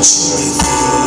ah, but you.